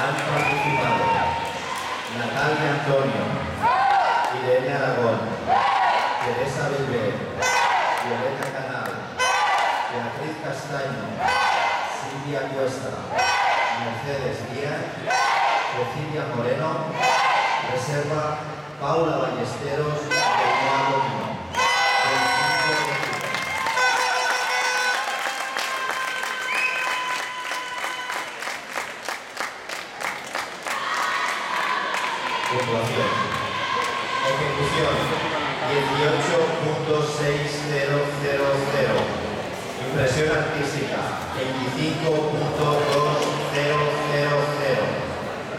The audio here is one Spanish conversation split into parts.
han participado Natalia Antonio, Irene Aragón, Teresa Vive, Violeta Canal, Beatriz Castaño, Silvia Cuesta, Mercedes Díaz, Cecilia Moreno, Reserva, Paula Ballesteros, Reina Domino. Ejecución 18.6000. Impresión artística 25.2000.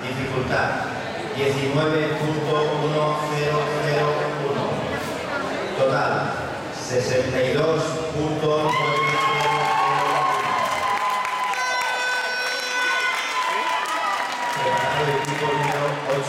Dificultad 19.1001. Total 62.900. Preparado el equipo número 8.